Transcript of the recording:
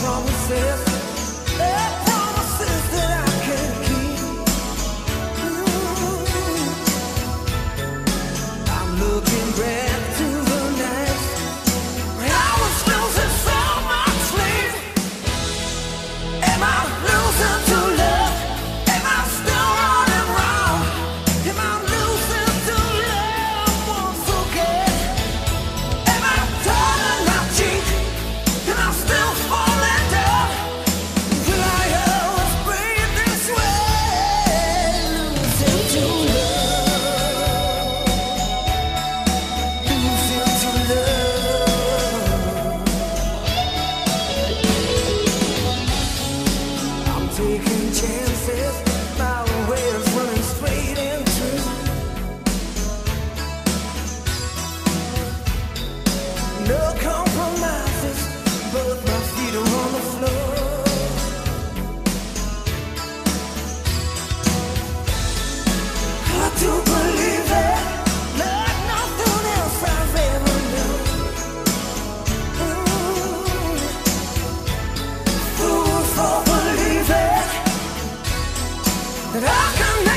promises, that I can